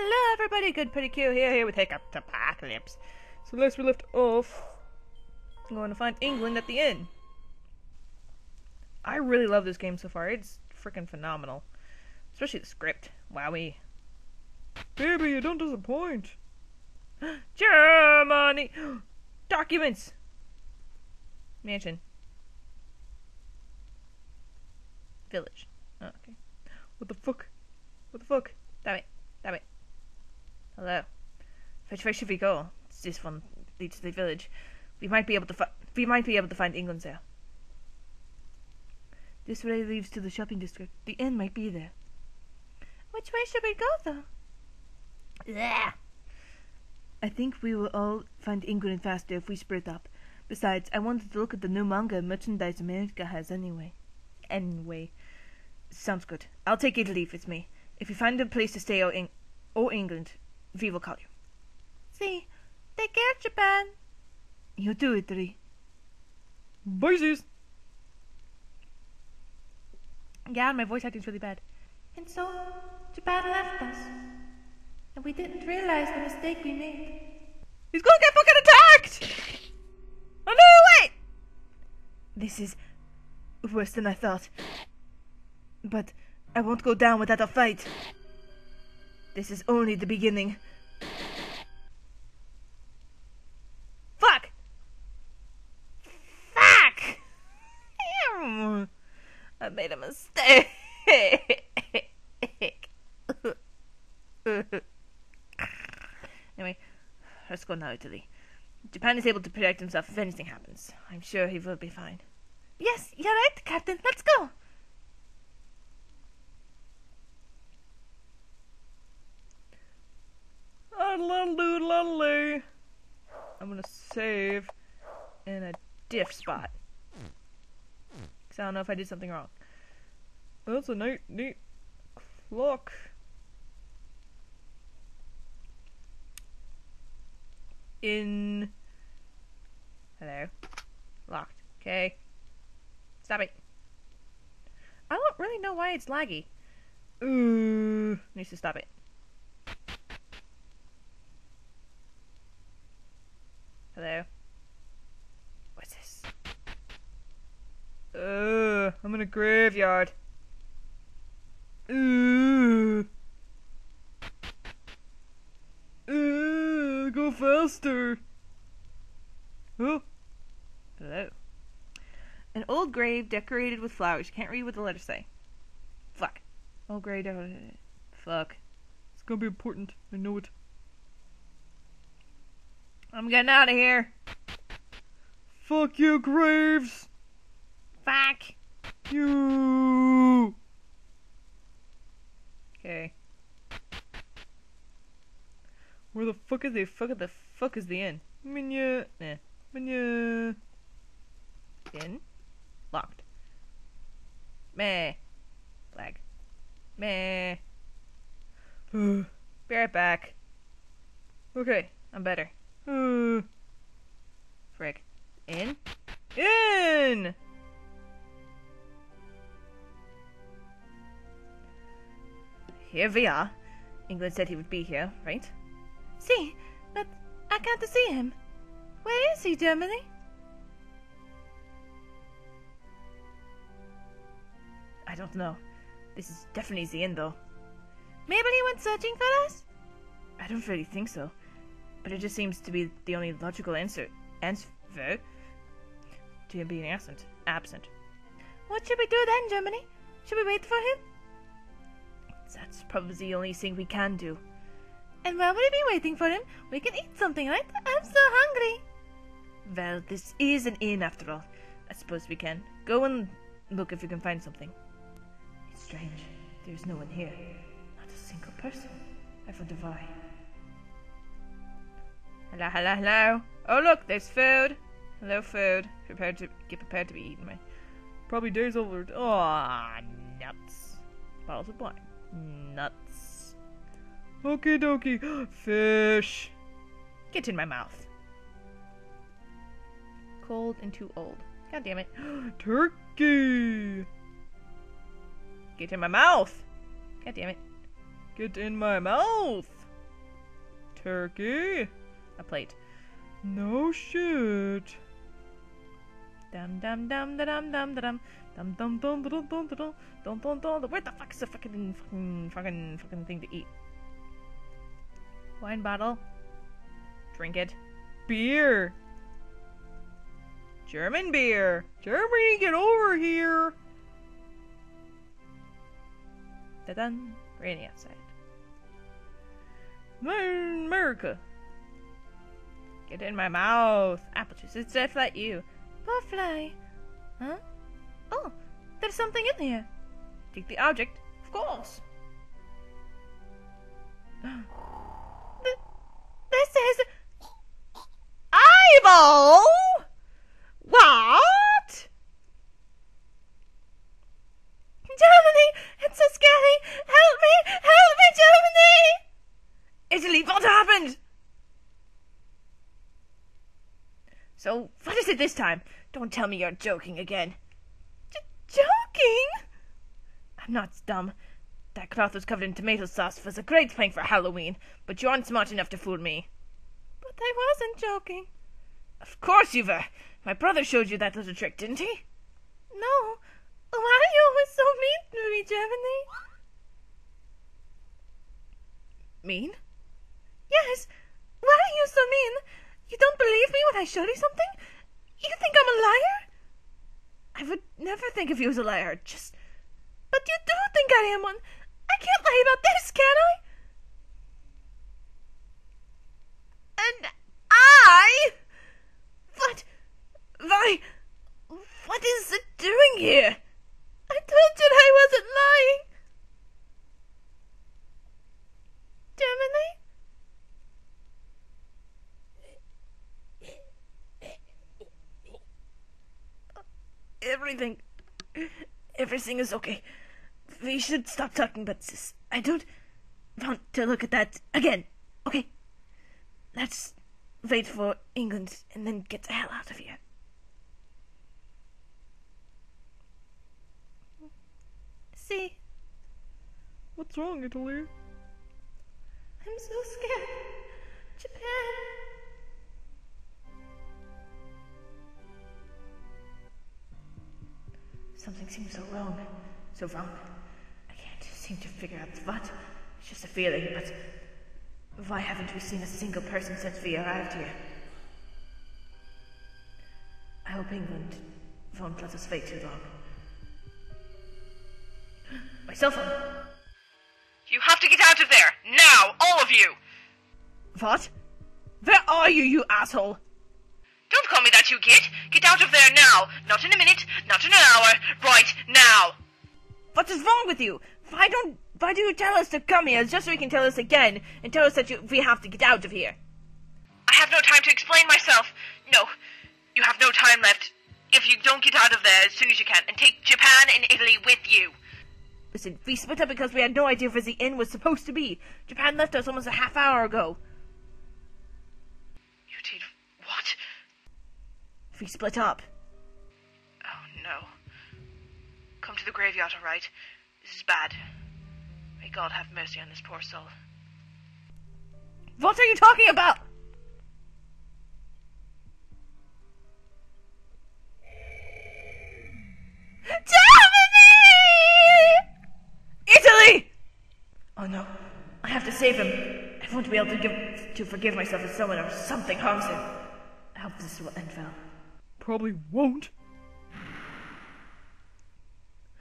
Hello, everybody. Good Pretty Q here, here with Hiccup Apocalypse. So, last we left off, I'm going to find England at the end. I really love this game so far. It's freaking phenomenal. Especially the script. Wowie. Baby, you don't disappoint. Germany! Documents! Mansion. Village. Oh, okay. What the fuck? What the fuck? Damn it. Hello. Which way should we go? This one leads to the village. We might be able to we might be able to find England there. This way leads to the shopping district. The inn might be there. Which way should we go, though? Yeah. I think we will all find England faster if we split up. Besides, I wanted to look at the new manga and merchandise America has anyway. Anyway. Sounds good. I'll take Italy it's me. If you find a place to stay or, in- or England, we will call you. See. Take care, Japan. You do, Italy. Bye, sis. Yeah, my voice acting's really bad. And so, Japan left us. And we didn't realize the mistake we made. He's gonna get fucking attacked! Oh no, wait! This is worse than I thought. But I won't go down without a fight. This is only the beginning. Fuck! Fuck! I made a mistake. anyway, let's go now, Italy. Japan is able to protect himself if anything happens. I'm sure he will be fine. Yes, you're right, Captain. Let's go. I'm gonna save in a diff spot. Cause I don't know if I did something wrong. That's a neat, neat clock. In. Hello. Locked. Okay. Stop it. I don't really know why it's laggy. Ooh. Needs to stop it. Hello. What's this? Ugh, I'm in a graveyard. Ooh. Go faster. Oh. Hello. An old grave decorated with flowers. You can't read what the letters say. Fuck. Old grave decorated. Fuck. It's gonna be important. I know it. I'm getting out of here. Fuck you, Graves. Fuck. You. Okay. Where the fuck is the fuck the fuck is the inn? Menu. Nah. Menu. In. Locked. Meh. Flag. Meh. Be right back. Okay, I'm better. Uh, frick. In? In! Here we are. England said he would be here, right? See, but I can't see him. Where is he, Germany? I don't know. This is definitely the end, though. Maybe he went searching for us? I don't really think so. But it just seems to be the only logical answer answer to him being absent. Absent. What should we do then, Germany? Should we wait for him? That's probably the only thing we can do. And while we be waiting for him, we can eat something, right? I'm so hungry. Well, this is an inn after all. I suppose we can. Go and look if you can find something. It's strange. There's no one here. Not a single person. I wonder why. Hello, hello, hello. Oh look, there's food. Hello, food. Prepared to get prepared to be eaten. My probably days over. Oh, ah, nuts. Bottles of wine. Nuts. Okie dokie. Fish. Get in my mouth. Cold and too old. God damn it. Turkey. Get in my mouth. God damn it. Get in my mouth. Turkey. A plate. No shit. Dum dum dum da dum dum da dum dum dum dum dum dum dum dum dum dum. Where the fuck is the fucking fucking fucking fucking thing to eat? Wine bottle. Drink it. Beer. German beer. Germany, get over here. Da dun. Rainy outside. America. Get in my mouth. Apple juice. It's definitely you. Butterfly. Huh? Oh, there's something in here. Take the object. Of course. Th- this is Eyeball? What? Germany. It's so scary. Help me! Help me, Germany! Italy, what happened? So, what is this time? Don't tell me you're joking again. J- joking? I'm not dumb. That cloth was covered in tomato sauce was a great prank for Halloween, but you aren't smart enough to fool me. But I wasn't joking. Of course you were. My brother showed you that little trick, didn't he? No. Why are you always so mean to me, Germany? Mean? Yes. Why are you so mean? You don't believe me when I show you something? You think I'm a liar? I would never think of you as a liar. Just But you do think I am one. I can't lie about this, can I? and I. What? Why? What is it doing here? I told you I wasn't lying. Germany? Everything. Everything is okay. We should stop talking about this. I don't want to look at that again. Okay. Let's wait for England and then get the hell out of here. See, What's wrong, Italy? I'm so scared. Japan. Something seems so wrong. So wrong. I can't seem to figure out what. It's just a feeling, but why haven't we seen a single person since we arrived here? I hope England won't let us wait too long. My cell phone! You have to get out of there! Now! All of you! What? Where are you, you asshole? Don't call me that, you git! Get out of there now! Not in a minute, not in an hour, right now! What is wrong with you? Why don't why do you tell us to come here just so you can tell us again and tell us that you, we have to get out of here? I have no time to explain myself. No, you have no time left. If you don't get out of there as soon as you can, and take Japan and Italy with you. Listen, we split up because we had no idea where the inn was supposed to be. Japan left us almost a half hour ago. You did what? We split up. Oh no. Come to the graveyard, alright? This is bad. May God have mercy on this poor soul. What are you talking about? Germany! Italy! Oh no, I have to save him. I won't be able to give to forgive myself if someone or something harms him. I hope this will end well. Probably won't.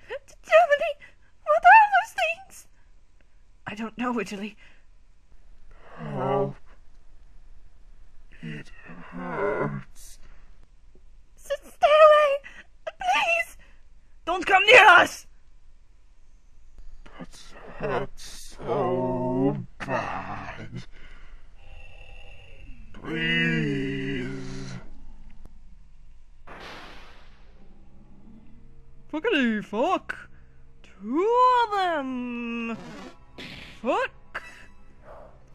Germany! What are those things? I don't know, Italy. Help. It hurts. S- stay away! Please! Don't come near us! hurts so bad. Please. Fuckity fuck. Two of them. Fuck.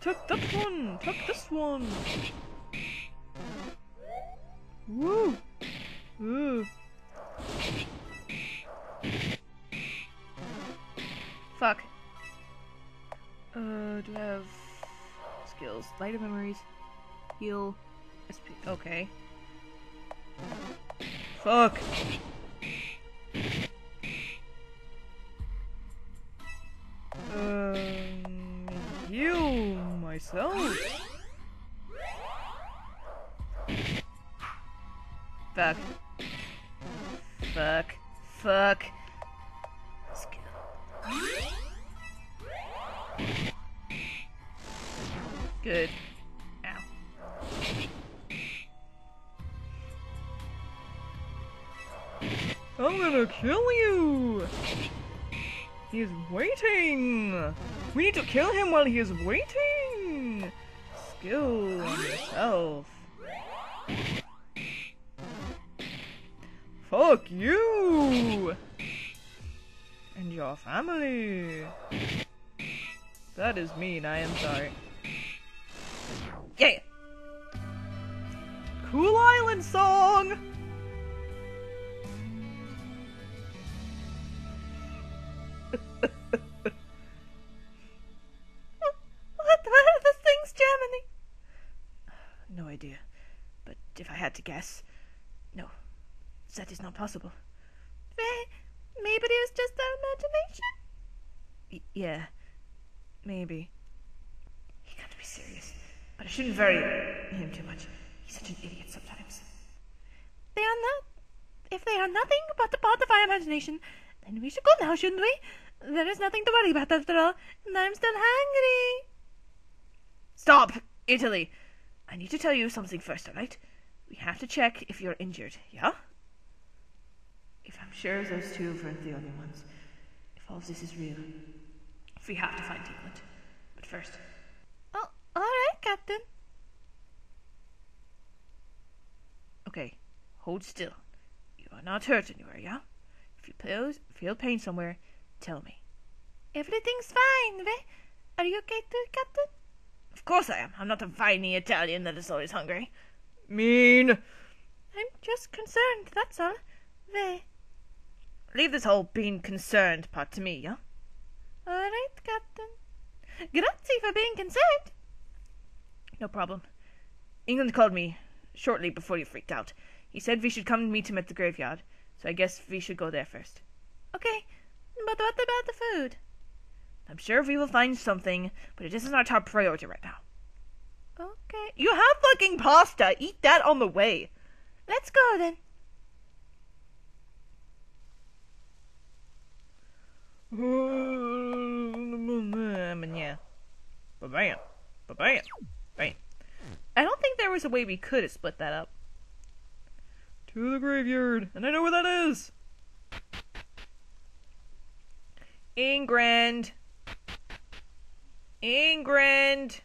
Took that one. Took this one. Woo. Woo. Fuck. Uh, do I have skills. Light of memories. Heal. SP. Okay. Fuck. Um, heal myself. Fuck. Fuck. Fuck. Good. Ow. I'm gonna kill you! He's waiting! We need to kill him while he is waiting! Skill on yourself. Fuck you! And your family. That is mean, I am sorry. Yeah! Cool Island song! Guess, no. That is not possible. Maybe it was just our imagination. Y- yeah. Maybe. He got to be serious. But I shouldn't worry him too much. He's such an idiot sometimes. They are not. If they are nothing but a part of our imagination, then we should go now, shouldn't we? There is nothing to worry about after all, and I'm still hungry. Stop! Italy! I need to tell you something first, alright? We have to check if you're injured, yeah? If I'm sure those two weren't the only ones. If all of this is real. If we have to find England. But first, Oh, all right, Captain. okay, hold still. You are not hurt anywhere, yeah? If you feel, feel pain somewhere, tell me. Everything's fine, Ve. Are you okay too, Captain? Of course I am. I'm not a whiny Italian that is always hungry. Mean! I'm just concerned, that's all. Ve. Leave this whole being concerned part to me, yeah? All right, Captain. Grazie for being concerned. No problem. England called me shortly before you freaked out. He said we should come meet him at the graveyard, so I guess we should go there first. Okay, but what about the food? I'm sure we will find something, but it isn't our top priority right now. Okay, You have fucking pasta! Eat that on the way! let's go then. Ba-bam. Ba-bam. Bam. I don't think there was a way we could have split that up. To the graveyard, and I know where that is. England. England.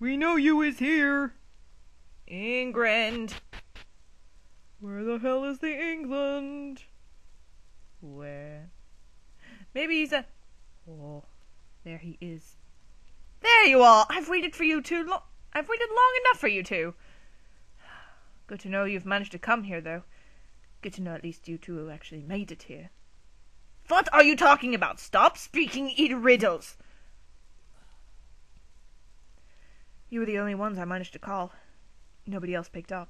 We know you is here. England. Where the hell is the England? Where? Maybe he's a. Oh, there he is. There you are. I've waited for you too long. I've waited long enough for you two. Good to know you've managed to come here, though. Good to know at least you two actually made it here. What are you talking about? Stop speaking in riddles. You were the only ones I managed to call. Nobody else picked up.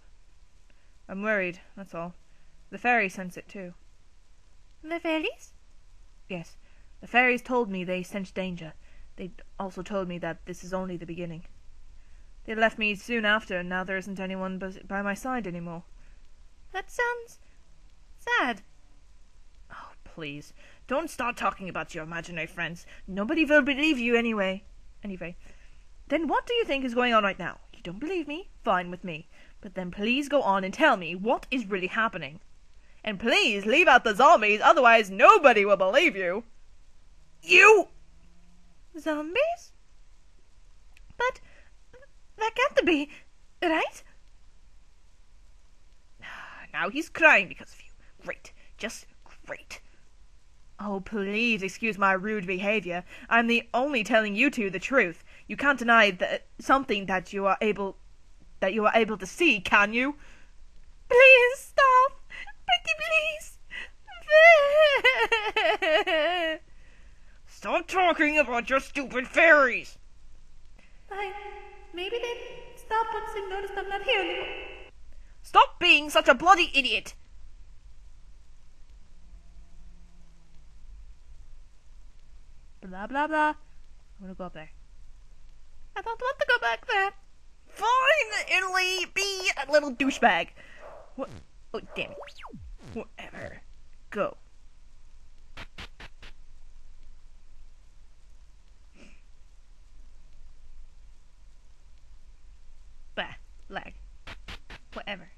I'm worried, that's all. The fairy sense it too. The fairies? Yes, the fairies told me they sensed danger. They also told me that this is only the beginning. They left me soon after, and now there isn't anyone by my side anymore. That sounds sad. Oh, please, don't start talking about your imaginary friends. Nobody will believe you anyway. Anyway, then what do you think is going on right now? You don't believe me? Fine with me. But then please go on and tell me what is really happening. And please leave out the zombies, otherwise nobody will believe you. You! Zombies? But that can't be, right? Now he's crying because of you. Great. Just great. Oh, please excuse my rude behavior. I'm the only telling you two the truth. You can't deny that something that you are able that you are able to see, can you? Please stop. Pretty please. Stop talking about your stupid fairies. Maybe they stop once they notice I'm not here anymore. Stop being such a bloody idiot! Blah blah blah. I'm gonna go up there. I don't want to go back there. Fine, Italy, be a little douchebag. What? Oh, damn it. Whatever. Go. Bah, lag. Whatever.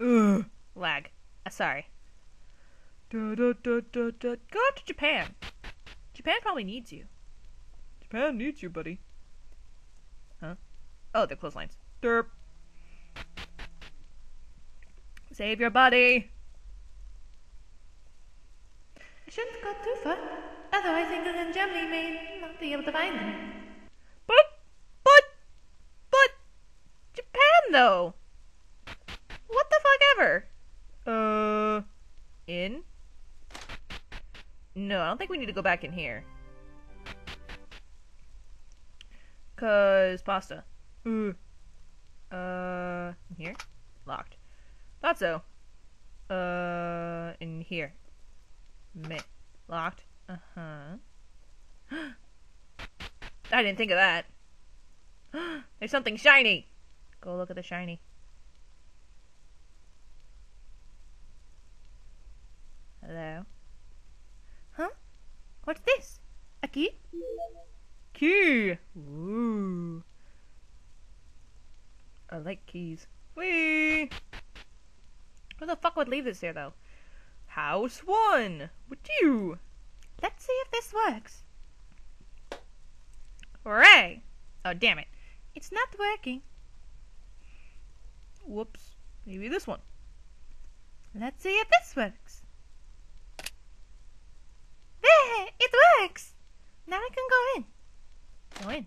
Ugh, lag. Uh, sorry. Da, da, da, da, da. Go out to Japan. Japan probably needs you. Japan needs you, buddy. Huh? Oh, they're clotheslines. Derp. Save your buddy. I shouldn't have go too far. Otherwise, England and Germany may not be able to find me. But, but, but, Japan though. What the fuck ever? Uh, in? No, I don't think we need to go back in here. Cause pasta. Ooh. Uh, in here? Locked. Thought so. Uh, in here. Meh. Locked. Uh huh. I didn't think of that. There's something shiny. Go look at the shiny. Hello. Huh? What's this? A key? Key. Ooh. I like keys. Whee! Who the fuck would leave this here though? House one. Would you. Let's see if this works. Hooray! Oh damn it. It's not working. Whoops. Maybe this one. Let's see if this works. There! It works! Now I can go in. Go in.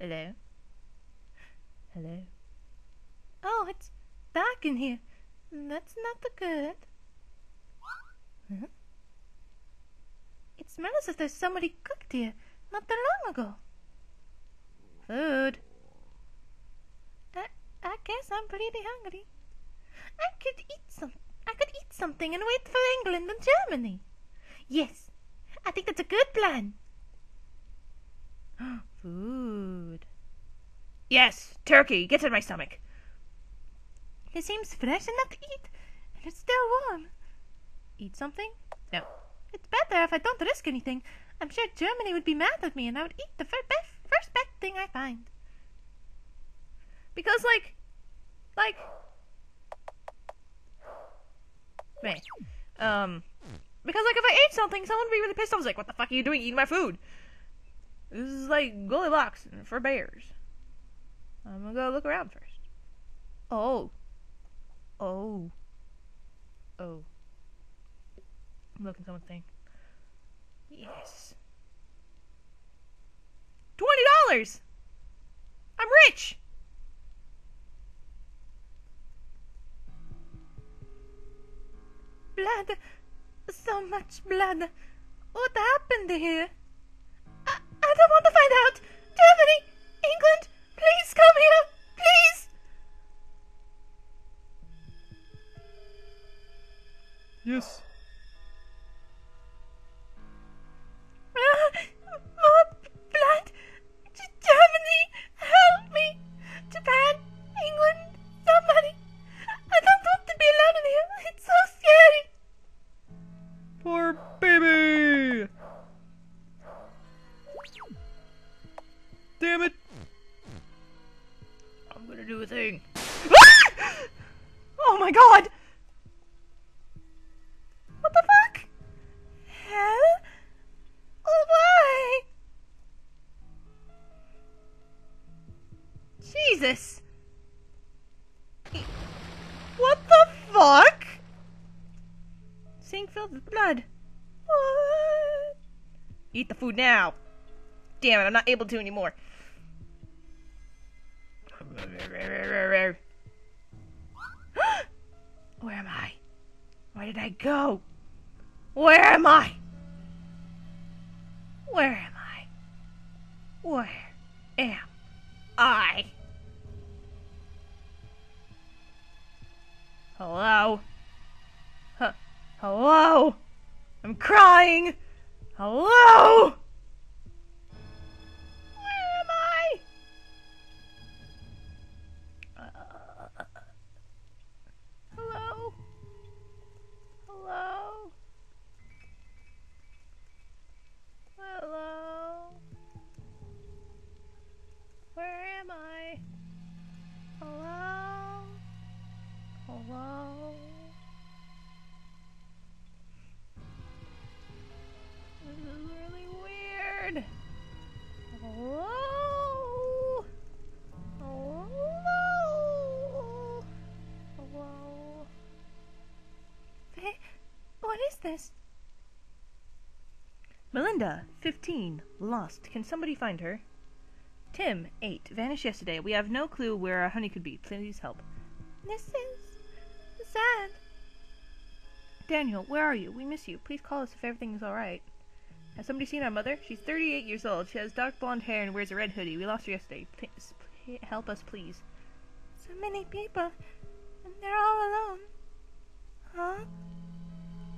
Hello. Hello. Oh, it's dark in here. That's not the good. Huh? It smells as though somebody cooked here not that long ago. Food. I, I guess I'm pretty hungry. I could eat some. I could eat something and wait for England and Germany. Yes, I think that's a good plan. Food. Yes, turkey. Gets in my stomach. It seems fresh enough to eat, and it's still warm. Eat something? No. It's better if I don't risk anything. I'm sure Germany would be mad at me, and I would eat the fir- best, first best thing I find. Because like, like, man, um, because like if I ate something, someone would be really pissed. I was like, "What the fuck are you doing eating my food?" This is like Goldilocks for bears. I'm gonna go look around first. Oh, oh, oh. I'm looking someone's thing. Yes. Twenty dollars. I'm rich. Blood! So much blood! What happened here? I, don't want to find out! Germany! England! Please come here! Please! Yes. It, I'm not able to anymore. Where am I? Where did I go? Where am I? Where am I? Where am I? Hello? Huh. Hello? I'm crying! Hello? Hello? This is really weird. Hello? Hello? Hello? Hey, what is this? Melinda, 15, lost. Can somebody find her? Tim, 8, vanished yesterday. We have no clue where our honey could be. Please help. This is sad. Daniel, where are you? We miss you. Please call us if everything is alright. Has somebody seen our mother? She's 38 years old. She has dark blonde hair and wears a red hoodie. We lost her yesterday. Please, pl- help us, please. So many people, and they're all alone. Huh?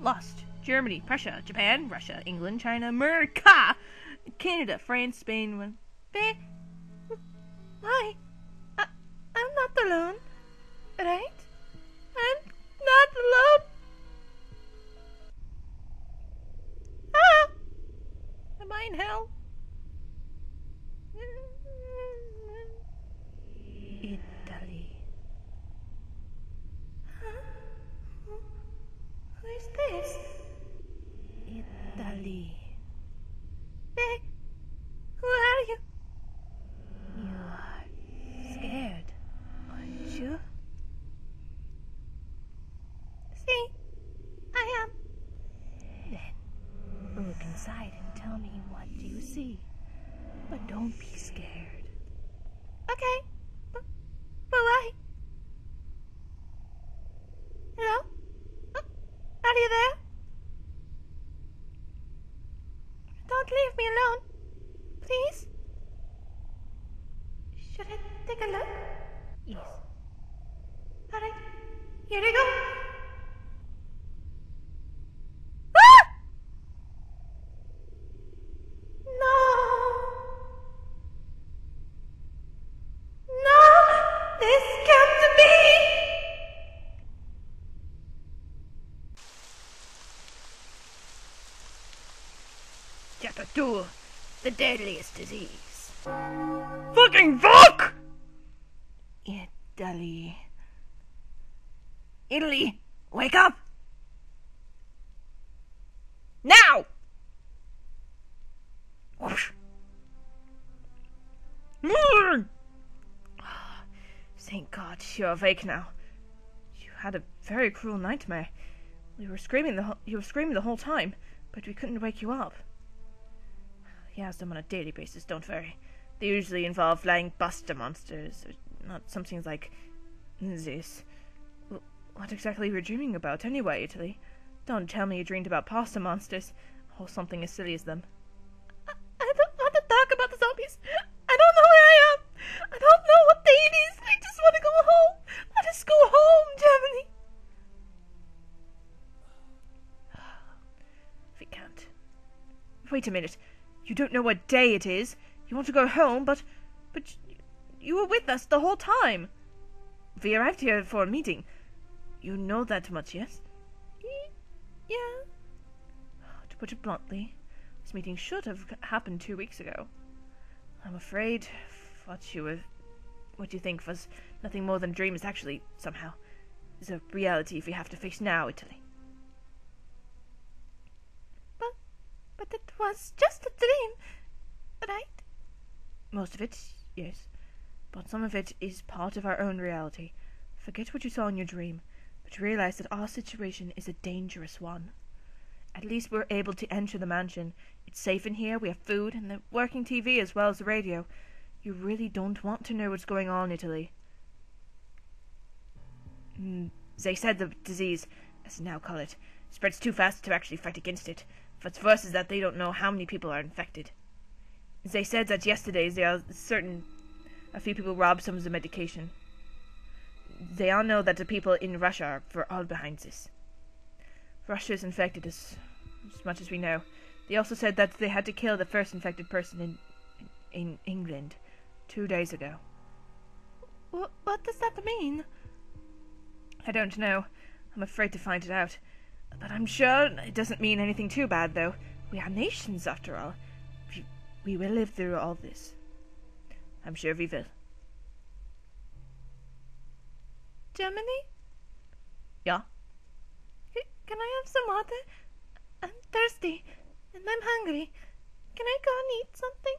Lost. Germany, Prussia, Japan, Russia, England, China, America, Canada, France, Spain. One. Why? I- I'm not alone, right? Am I in hell? Italy. Who is this? Italy. Be- Who are you? You are scared, aren't you? See, I am. Then look inside and tell me what you see. But don't be scared. Okay. But why? Hello? Uh, Are you there? Don't leave me alone. Please? Should I take a look? Yes. Alright. Here we go. Ah! No. No. This can't be. 2 The Deadliest Disease. Fucking fuck! Italy. Italy, wake up! Now! Whoosh. Thank God you're awake now. You had a very cruel nightmare. We were screaming the you were screaming the whole time, but we couldn't wake you up. He has them on a daily basis, don't worry. They usually involve flying buster monsters, or not something like this. What exactly were you dreaming about, anyway, Italy? Don't tell me you dreamed about pasta monsters, or something as silly as them. I, I don't want to talk about the zombies. I don't know where I am. I don't know what day it is. I just want to go home. Let us go home, Germany. We can't. Wait a minute. You don't know what day it is. You want to go home, but. but you were with us the whole time. We arrived here for a meeting. You know that much, yes? Yeah. To put it bluntly, this meeting should have happened two weeks ago. I'm afraid what you were, what you think was nothing more than a dream is actually somehow is a reality if we have to face now, Italy. But, but it was just a dream, right? Most of it, yes, but some of it is part of our own reality. Forget what you saw in your dream, but realize that our situation is a dangerous one. At least we're able to enter the mansion. It's safe in here. We have food and the working TV as well as the radio. You really don't want to know what's going on, in Italy. Mm, they said the disease, as they now call it, spreads too fast to actually fight against it. What's worse is that they don't know how many people are infected. They said that yesterday they are certain a few people robbed some of the medication. They all know that the people in Russia are for all behind this. Russia is infected as, as much as we know. They also said that they had to kill the first infected person in in England two days ago. What, what does that mean? I don't know. I'm afraid to find it out. But I'm sure it doesn't mean anything too bad, though. We are nations, after all. We, we will live through all this. I'm sure we will. Germany? Yeah? Can I have some water? I'm thirsty and I'm hungry. Can I go and eat something?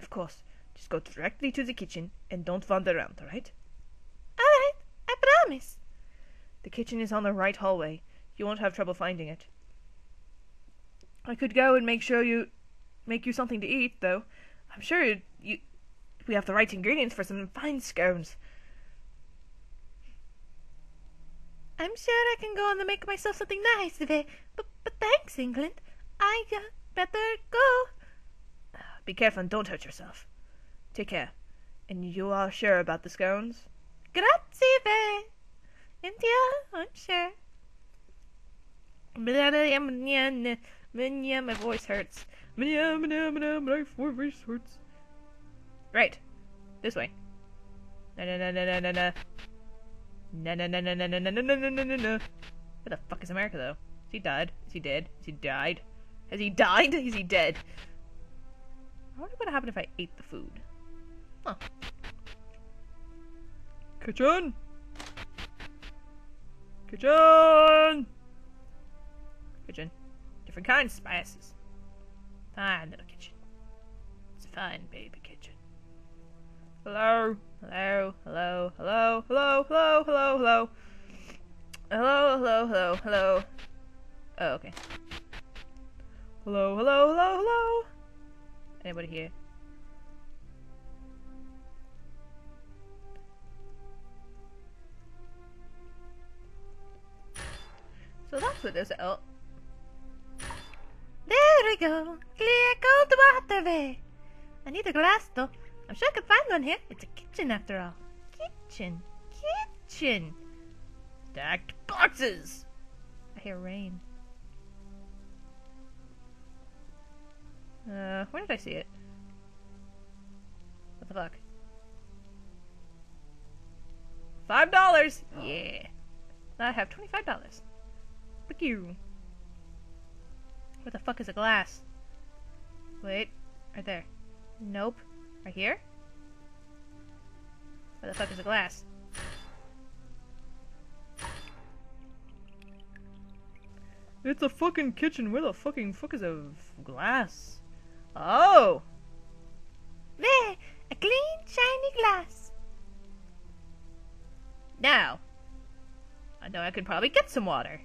Of course. Just go directly to the kitchen and don't wander around, alright? Alright, I promise. The kitchen is on the right hallway. You won't have trouble finding it. I could go and make sure you make you something to eat, though. I'm sure you, you we have the right ingredients for some fine scones. I'm sure I can go and make myself something nice today. But, but thanks, England. I uh, better go. Be careful and don't hurt yourself. Take care. And you are sure about the scones? Grazie. India, I'm sure. My voice hurts. My voice hurts. Right. This way. No, no, no, no. No, no, no, no, no, no, no, no, no, no, no, no, no. Where the fuck is America, though? Is he died? Is he dead? Is he died? Has he died? Is he dead? I wonder what would happen if I ate the food. Huh. Kitchen! Kitchen! kitchen. Different kinds of spices. Fine little kitchen. It's a fine baby kitchen. Hello, hello, hello, hello, hello, hello, hello, hello. Hello, hello, hello, hello. Oh, okay. Hello, hello, hello, hello. Anybody here? So that's what this out. There we go. Clear cold water, ve. I need a glass, though. I'm sure I can find one here. It's a kitchen, after all. Kitchen. Kitchen. stacked boxes. I hear rain. Uh, where did I see it? What the fuck? Five dollars. Yeah. I have twenty-five dollars. Fuck you. Where the fuck is a glass? Wait, right there. Nope. Right here? Where the fuck is a glass? It's a fucking kitchen. Where the fucking fuck is a glass? Oh! There. A clean, shiny glass. Now, I know I could probably get some water,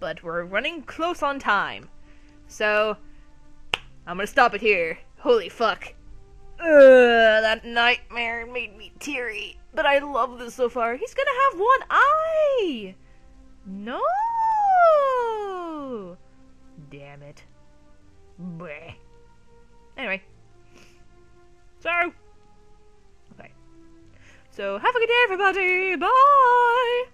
but we're running close on time. So, I'm gonna stop it here. Holy fuck. Ugh, that nightmare made me teary. But I love this so far. He's gonna have one eye! No! Damn it. Bleh. Anyway. So. Okay. So, have a good day, everybody. Bye!